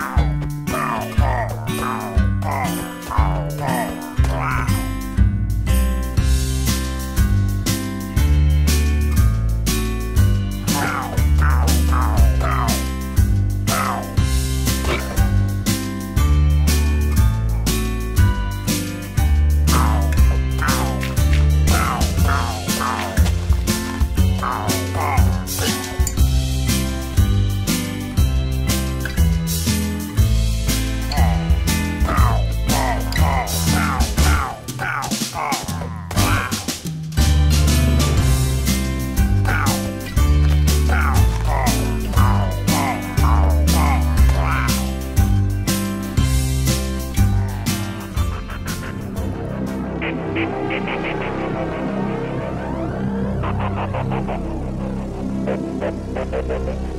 Oh, ow, ow, ow, ow, ow. Thank you.